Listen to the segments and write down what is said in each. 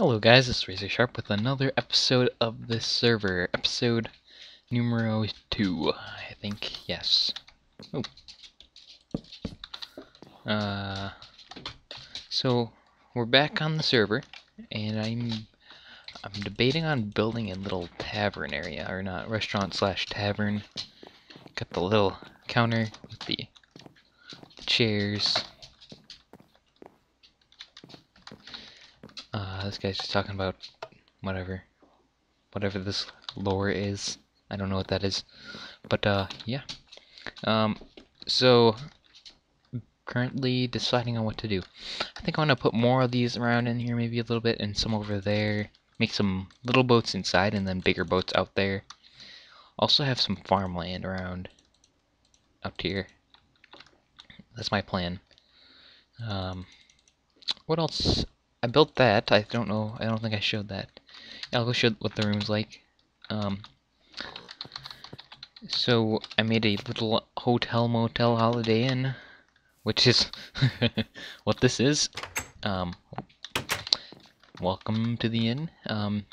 Hello guys, it's Razor Sharp with another episode of this server. Episode numero 2, I think. Yes. Oh. Uh, so, we're back on the server, and I'm I'm debating on building a little tavern area, or not, restaurant slash tavern. Got the little counter with the chairs, Uh, this guy's just talking about whatever, whatever this lore is. I don't know what that is, but uh, yeah. Um, so currently deciding on what to do. I think I want to put more of these around in here, maybe a little bit, and some over there. Make some little boats inside, and then bigger boats out there. Also have some farmland around out here. That's my plan. Um, what else? I built that. I don't know. I don't think I showed that. I'll go show what the room's like. Um, so I made a little hotel motel holiday inn, which is what this is. Um, welcome to the inn. Um,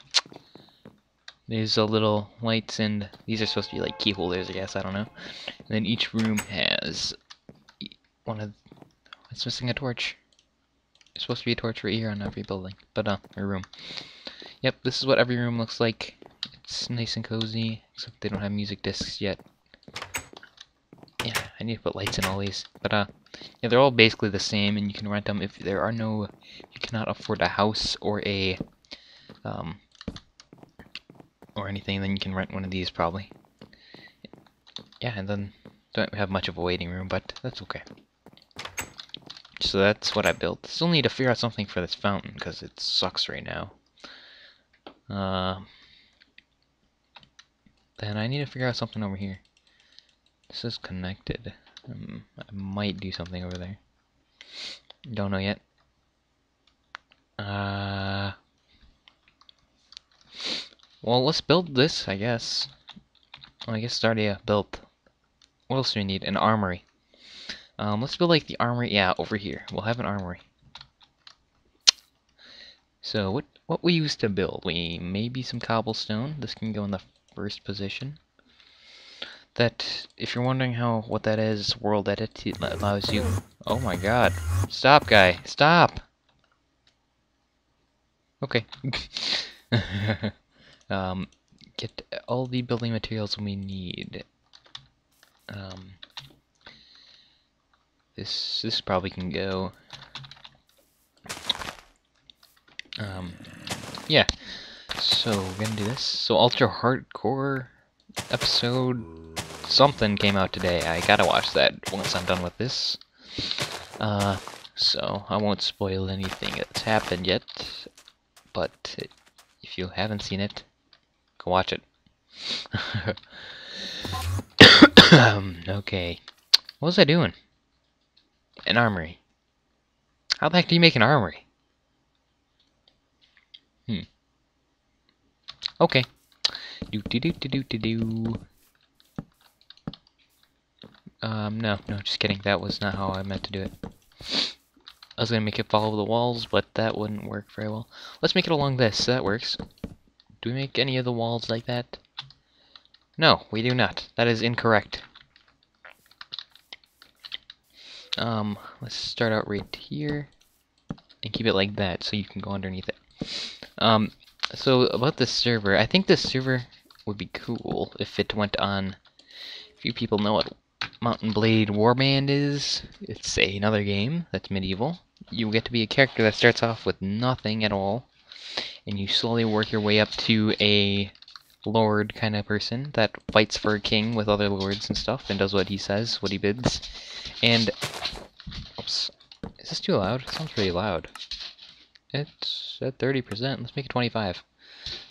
there's a little lights and these are supposed to be like key holders, I guess. I don't know. And then each room has one of. It's missing a torch. There's supposed to be a torch right here on every building, but uh, a room. Yep, this is what every room looks like. It's nice and cozy, except they don't have music discs yet. Yeah, I need to put lights in all these, but uh, yeah, they're all basically the same, and you can rent them if there are no, you cannot afford a house or a, um, or anything, then you can rent one of these probably. Yeah, and then don't have much of a waiting room, but that's okay. So that's what I built. Still need to figure out something for this fountain, because it sucks right now. Uh, then I need to figure out something over here. This is connected. Um, I might do something over there. Don't know yet. Uh, well, let's build this, I guess. Well, I guess it's already uh, built. What else do we need? An armory. Um, let's build like the armory. Yeah, over here. We'll have an armory. So what what we used to build? We maybe some cobblestone. This can go in the first position. That if you're wondering how what that is, world edit allows you. Oh my God! Stop, guy! Stop! Okay. um, get all the building materials we need. Um, this this probably can go. Um, yeah. So we're gonna do this. So ultra hardcore episode something came out today. I gotta watch that once I'm done with this. Uh, so I won't spoil anything that's happened yet. But if you haven't seen it, go watch it. okay. What was I doing? An armory. How the heck do you make an armory? Hmm. Okay. Do do do do do do do. Um, no, no, just kidding. That was not how I meant to do it. I was gonna make it follow the walls, but that wouldn't work very well. Let's make it along this. so That works. Do we make any of the walls like that? No, we do not. That is incorrect. Um, let's start out right here and keep it like that so you can go underneath it. Um, so about this server, I think this server would be cool if it went on. Few people know what Mount & Blade Warband is. It's a, another game that's medieval. You get to be a character that starts off with nothing at all, and you slowly work your way up to a lord kind of person that fights for a king with other lords and stuff and does what he says, what he bids. And is this too loud? It sounds pretty loud. It's at 30%. Let's make it 25.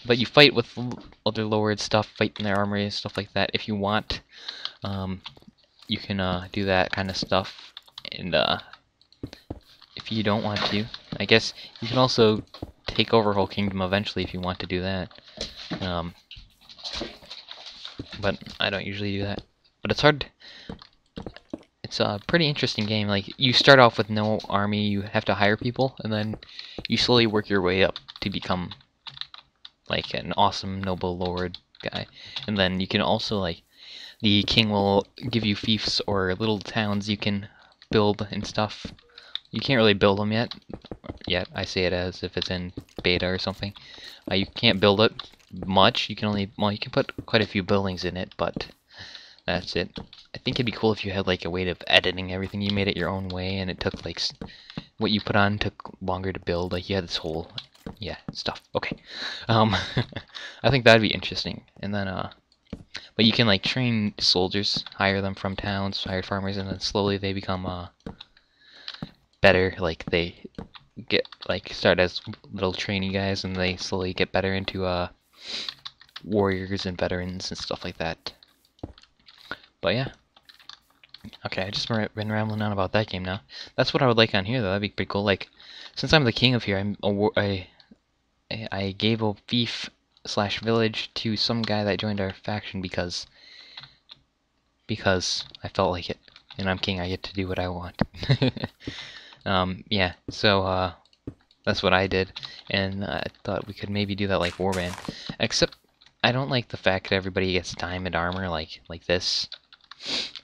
But you fight with other lords stuff, fight in their armory, stuff like that. If you want, um, you can uh, do that kind of stuff. And uh, if you don't want to, I guess you can also take over whole kingdom eventually if you want to do that. Um, but I don't usually do that. But it's hard. It's a pretty interesting game. Like you start off with no army, you have to hire people, and then you slowly work your way up to become like an awesome noble lord guy. And then you can also like the king will give you fiefs or little towns you can build and stuff. You can't really build them yet. Yet I say it as if it's in beta or something. Uh, you can't build it much. You can only well you can put quite a few buildings in it, but that's it. I think it'd be cool if you had like a way of editing everything. You made it your own way, and it took like what you put on took longer to build. Like you had this whole yeah stuff. Okay, um, I think that'd be interesting. And then uh, but you can like train soldiers, hire them from towns, hire farmers, and then slowly they become uh better. Like they get like start as little trainee guys, and they slowly get better into uh warriors and veterans and stuff like that. But yeah. Okay, I just been rambling on about that game now. That's what I would like on here, though. That'd be pretty cool. Like, since I'm the king of here, I'm I gave a fief slash village to some guy that joined our faction because because I felt like it. And I'm king, I get to do what I want. um, yeah, so, uh, that's what I did. And I thought we could maybe do that like Warband. Except, I don't like the fact that everybody gets diamond armor like like this.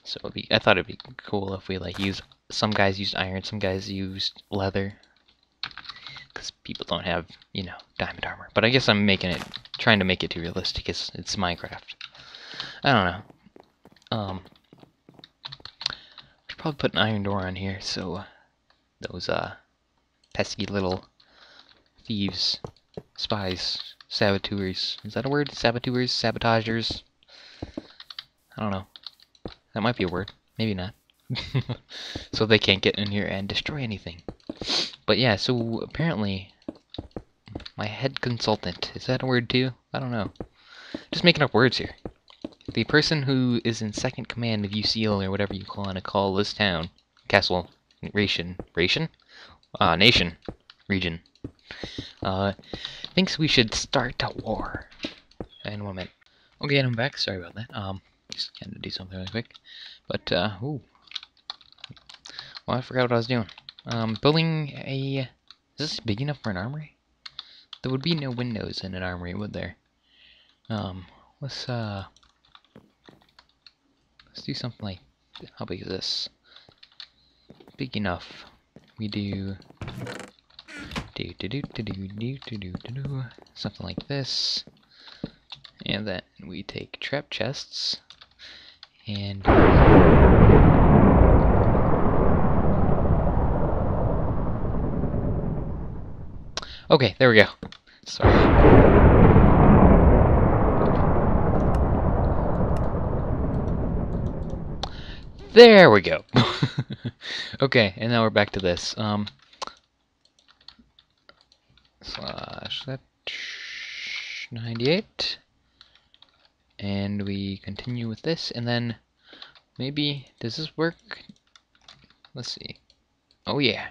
So be, I thought it'd be cool if we like use some guys used iron, some guys used leather, because people don't have you know diamond armor. But I guess I'm making it, trying to make it too realistic. It's it's Minecraft. I don't know. Um, should probably put an iron door on here so uh, those uh pesky little thieves, spies, saboteurs. Is that a word? Saboteurs, sabotagers. I don't know. That might be a word. Maybe not. so they can't get in here and destroy anything. But yeah, so apparently my head consultant, is that a word too? I don't know. Just making up words here. The person who is in second command of UCL or whatever you to call this town, castle, ration, ration? Uh, nation, region, uh, thinks we should start a war. In one minute. Okay, and I'm back. Sorry about that. Um, just had to do something really quick. But, uh, ooh. Well, I forgot what I was doing. Um, building a... Is this big enough for an armory? There would be no windows in an armory, would there? Um, let's, uh... Let's do something like... How big is this? Big enough. We do... Do do do do do do do do do something like this. And then we take trap chests and Okay, there we go. Sorry. There we go. okay, and now we're back to this. Um, slash that 98 and we continue with this and then maybe does this work let's see oh yeah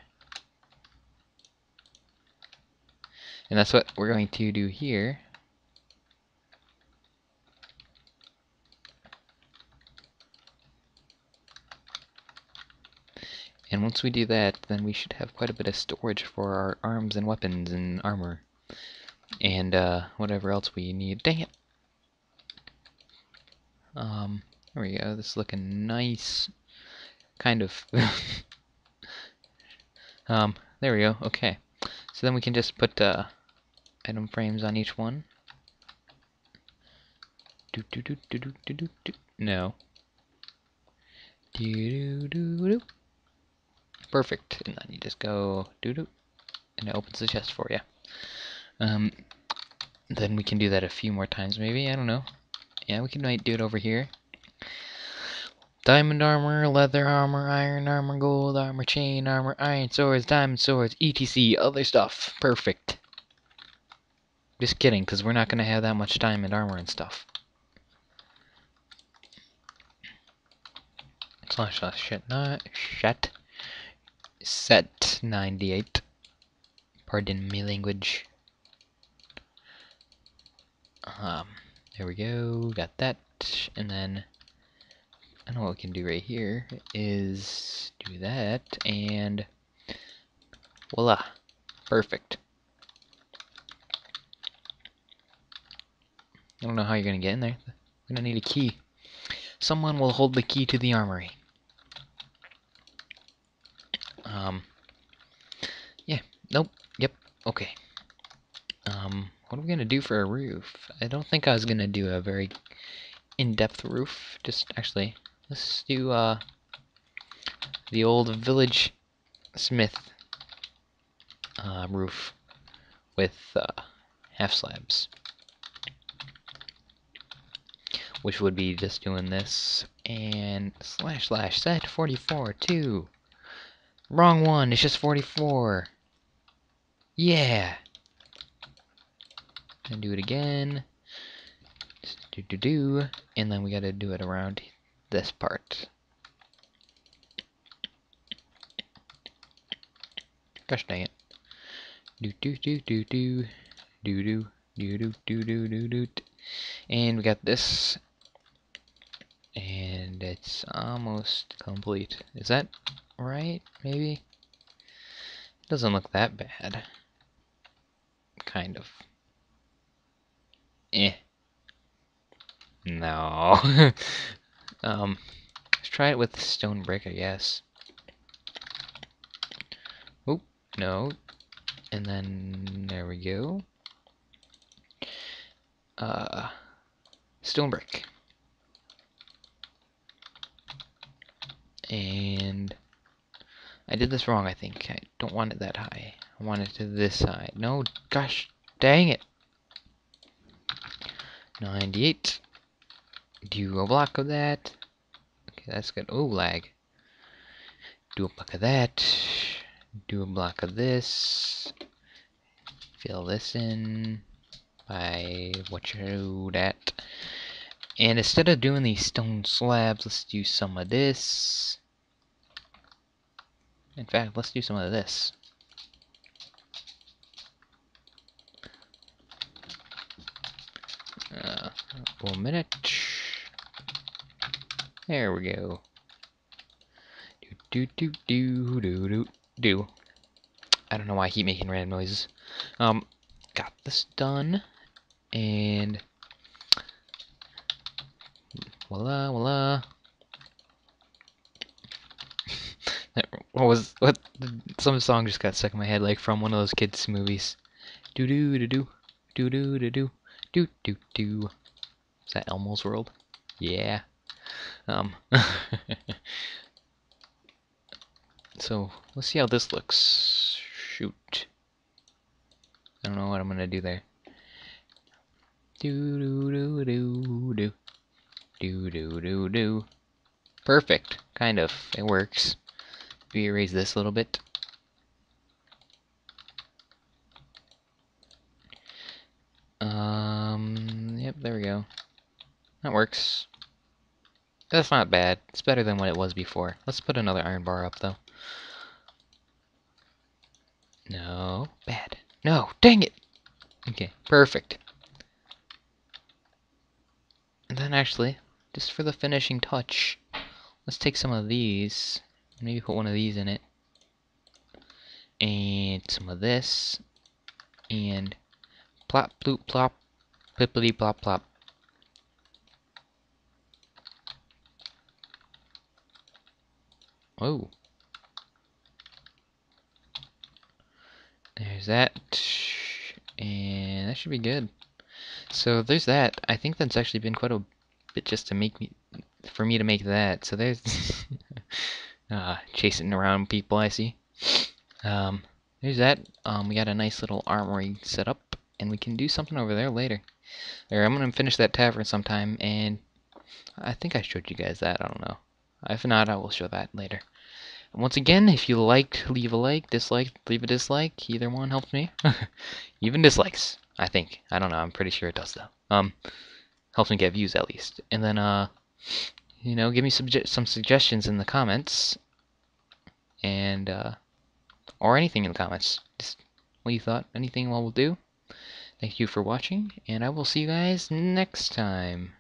and that's what we're going to do here And once we do that, then we should have quite a bit of storage for our arms and weapons and armor. And uh, whatever else we need. Dang it! Um, there we go. This is looking nice. Kind of. um, there we go. Okay. So then we can just put uh, item frames on each one. Do do do do do do do do. No. Do do do do. Perfect. And then you just go do do, and it opens the chest for you. Um, then we can do that a few more times, maybe. I don't know. Yeah, we can do it over here. Diamond armor, leather armor, iron armor, gold armor, chain armor, iron swords, diamond swords, etc. Other stuff. Perfect. Just kidding, because we're not going to have that much diamond armor and stuff. Slash slash shit not shit. Set 98. Pardon me language. Um there we go, got that, and then I know what we can do right here is do that and voila, perfect. I don't know how you're gonna get in there. We're gonna need a key. Someone will hold the key to the armory. Um. Yeah. Nope. Yep. Okay. What are we gonna do for a roof? I don't think I was gonna do a very in-depth roof. Just actually, let's do uh the old village smith uh, roof with uh, half slabs which would be just doing this and slash slash set 44 2 wrong one it's just 44 yeah and do it again do do do and then we gotta do it around this part gosh dang it do do do do do do do do do do do do do and we got this and it's almost complete. Is that right? Maybe? It doesn't look that bad. Kind of. Eh. No. um, let's try it with stone brick, I guess. Oop, no. And then, there we go. Uh, stone brick. And I did this wrong, I think. I don't want it that high. I want it to this side. No, gosh, dang it. 98. Do a block of that. Okay, that's good. Oh, lag. Do a block of that. Do a block of this. Fill this in by what you that. And instead of doing these stone slabs, let's do some of this. In fact, let's do some of this. Uh, one minute. There we go. Do do do do do do do. I don't know why I keep making random noises. Um, got this done, and voila, voila. what was what? Some song just got stuck in my head, like from one of those kids' movies. Do do do do do do do do do do do. Is that Elmo's World? Yeah. Um, so, let's see how this looks. Shoot. I don't know what I'm going to do there. Do do do do do. Do do do do. Perfect. Kind of. It works. If erase this a little bit. Works. That's not bad. It's better than what it was before. Let's put another iron bar up, though. No. Bad. No. Dang it! Okay, perfect. And then actually, just for the finishing touch, let's take some of these Maybe put one of these in it. And some of this. And plop, bloop, plop, plippity, plop, plop. Oh. There's that. And that should be good. So there's that. I think that's actually been quite a bit just to make me, for me to make that. So there's uh, chasing around people I see. Um, there's that. Um, we got a nice little armory set up, and we can do something over there later. Or I'm gonna finish that tavern sometime, and I think I showed you guys that. I don't know. If not, I will show that later. once again, if you liked, leave a like. Dislike, leave a dislike. Either one helps me. Even dislikes, I think. I don't know. I'm pretty sure it does though. Um, helps me get views at least. And then uh, you know, give me some some suggestions in the comments, and uh, or anything in the comments. Just what you thought, anything what we'll do. Thank you for watching, and I will see you guys next time.